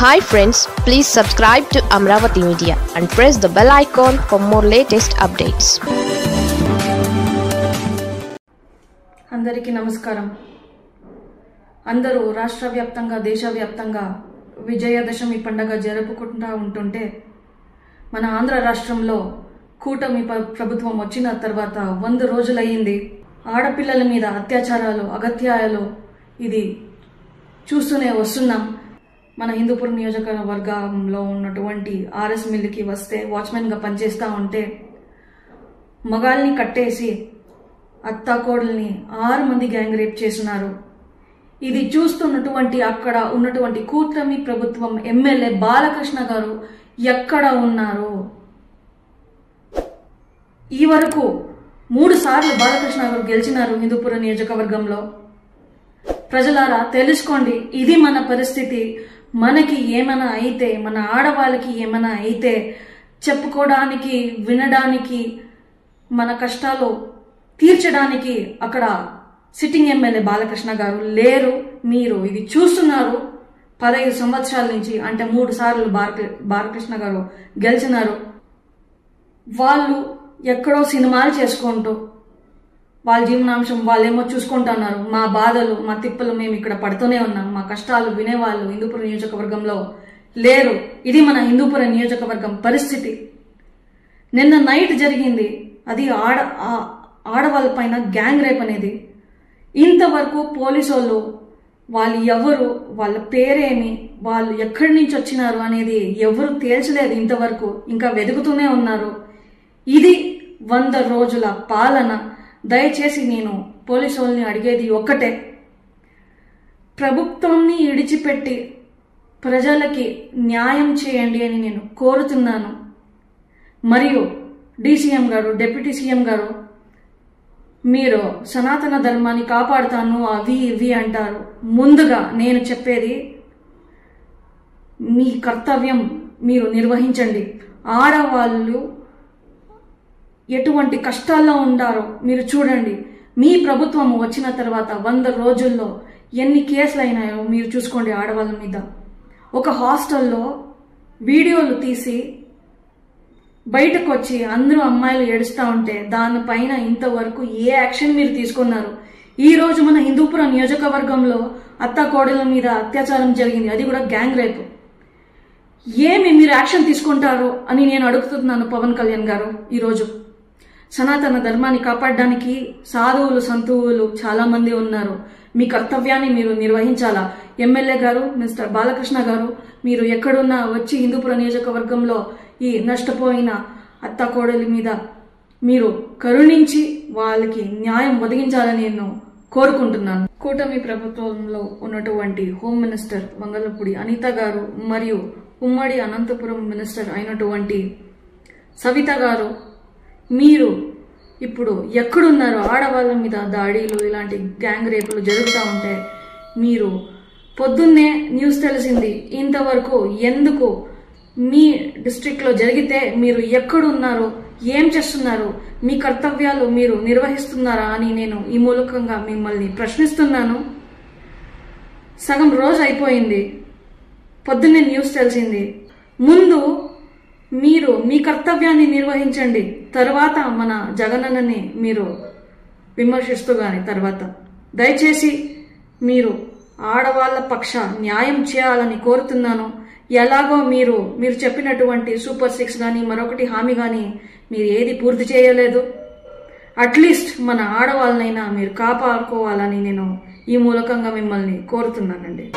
Hi friends please subscribe to Amaravati media and press the bell icon for more latest updates అందరికీ నమస్కారం. అందరూ రాష్ట్ర వ్యాప్తంగా దేశవ్యాప్తంగా విజయదశమి పండగ జరుపుకుంటూ ఉంటుంటే మన ఆంధ్ర రాష్ట్రంలో కూటమి ప్రభుత్వం వచ్చిన తర్వాత వంద రోజులయ్యింది. ఆడపిల్లల మీద అత్యాచారాలు అగత్యాయాలు ఇది చూస్తూనే వస్తున్నాం. మన హిందూపూర్ నియోజకవర్గంలో ఉన్నటువంటి ఆర్ఎస్ మిల్లుకి వస్తే వాచ్మెన్గా పనిచేస్తూ ఉంటే మగాల్ని కట్టేసి అత్తాకోడల్ని ఆరు మంది గ్యాంగ్ రేప్ చేస్తున్నారు ఇది చూస్తున్నటువంటి అక్కడ ఉన్నటువంటి కూటమి ప్రభుత్వం ఎమ్మెల్యే బాలకృష్ణ గారు ఎక్కడ ఉన్నారు? ఈ వరకు మూడు సార్లు బాలకృష్ణ గారు గెలిచినారు హిందూపుర నియోజకవర్గంలో. ప్రజలారా తెలుసుకోండి ఇది మన పరిస్థితి. మనకి ఏమైనా అయితే మన ఆడవాళ్ళకి ఏమైనా అయితే చెప్పుకోవడానికి వినడానికి మన కష్టాలు తీర్చడానికి అక్కడ సిట్టింగ్ ఎమ్మెల్యే బాలకృష్ణ గారు లేరు మీరు ఇది చూస్తున్నారు. పదహైదు సంవత్సరాల నుంచి అంటే మూడు సార్లు బాలకృ బాలకృష్ణ గారు గెలిచినారు. వాళ్ళు ఎక్కడో సినిమాలు చేసుకుంటూ వాళ్ళ జీవనాంశం వాళ్ళేమో చూసుకుంటున్నారు. మా బాధలు మా తిప్పలు మేము ఇక్కడ పడుతూనే ఉన్నాం. మా కష్టాలు వినేవాళ్ళు హిందూపుర నియోజకవర్గంలో లేరు. ఇది మన హిందూపుర నియోజకవర్గం పరిస్థితి. నిన్న నైట్ జరిగింది. అది ఆడ ఆడవాళ్ళ పైన గ్యాంగ్ రేప్ అనేది. ఇంతవరకు పోలీసు వాళ్ళు వాళ్ళు ఎవరు వాళ్ళ పేరేమి వాళ్ళు ఎక్కడి నుంచి వచ్చినారు అనేది ఎవరు తేల్చలేదు ఇంతవరకు. ఇంకా వెతుకుతూనే ఉన్నారు. ఇది వంద రోజుల పాలన. దయచేసి నేను పోలీసు వాళ్ళని అడిగేది ఒక్కటే. ప్రభుత్వాన్ని ఇడిచిపెట్టి ప్రజలకి న్యాయం చేయండి అని నేను కోరుతున్నాను. మరియు డీసీఎం గారు డిప్యూటీ సీఎం గారు మీరు సనాతన ధర్మాన్ని కాపాడుతాను అవి ఇవి అంటారు. ముందుగా నేను చెప్పేది మీ కర్తవ్యం మీరు నిర్వహించండి. ఆడవాళ్ళు ఎటువంటి కష్టాల్లో ఉండారో మీరు చూడండి. మీ ప్రభుత్వం వచ్చిన తర్వాత వంద రోజుల్లో ఎన్ని కేసులు అయినాయో మీరు చూసుకోండి ఆడవాళ్ళ మీద. ఒక హాస్టల్లో వీడియోలు తీసి బయటకు వచ్చి అందరూ అమ్మాయిలు ఏడుస్తూ ఉంటే దానిపైన ఇంతవరకు ఏ యాక్షన్ మీరు తీసుకున్నారు? ఈ రోజు మన హిందూపురం నియోజకవర్గంలో అత్త కోడల మీద అత్యాచారం జరిగింది. అది కూడా గ్యాంగ్ రేపు. ఏమి మీరు యాక్షన్ తీసుకుంటారు అని నేను అడుగుతున్నాను పవన్ కళ్యాణ్ గారు ఈరోజు? సనాతన ధర్మాన్ని కాపాడడానికి సాధువులు సంతువులు చాలా మంది ఉన్నారు. మీ కర్తవ్యాన్ని మీరు నిర్వహించాలా? ఎమ్మెల్యే గారు మిస్టర్ బాలకృష్ణ గారు మీరు ఎక్కడున్నా వచ్చి హిందూపుర నియోజకవర్గంలో ఈ నష్టపోయిన అత్త కోడలి మీద మీరు కరుణించి వాళ్ళకి న్యాయం ఒదిగించాలని నేను కోరుకుంటున్నాను. కూటమి ప్రభుత్వంలో ఉన్నటువంటి హోమ్ మినిస్టర్ వంగలపూడి అనిత గారు మరియు ఉమ్మడి అనంతపురం మినిస్టర్ అయినటువంటి సవిత గారు మీరు ఇప్పుడు ఎక్కడున్నారు ఆడవాళ్ళ మీద దాడిలు ఇలాంటి గ్యాంగ్ రేపులు జరుగుతూ ఉంటే మీరు పొద్దున్నే న్యూస్ తెలిసింది. ఇంతవరకు ఎందుకు మీ డిస్ట్రిక్ట్లో జరిగితే మీరు ఎక్కడున్నారు ఏం చేస్తున్నారు మీ కర్తవ్యాలు మీరు నిర్వహిస్తున్నారా అని నేను ఈ మూలకంగా మిమ్మల్ని ప్రశ్నిస్తున్నాను. సగం రోజు అయిపోయింది. పొద్దున్నే న్యూస్ తెలిసింది. ముందు మీరు మీ కర్తవ్యాన్ని నిర్వహించండి. తర్వాత మన జగనన్నని మీరు విమర్శిస్తూ కానీ తర్వాత. దయచేసి మీరు ఆడవాళ్ళ పక్ష న్యాయం చేయాలని కోరుతున్నాను. ఎలాగో మీరు మీరు చెప్పినటువంటి సూపర్ సిక్స్ కానీ మరొకటి హామీ కానీ మీరు ఏది పూర్తి చేయలేదు. అట్లీస్ట్ మన ఆడవాళ్ళనైనా మీరు కాపాడుకోవాలని నేను ఈ మూలకంగా మిమ్మల్ని కోరుతున్నానండి.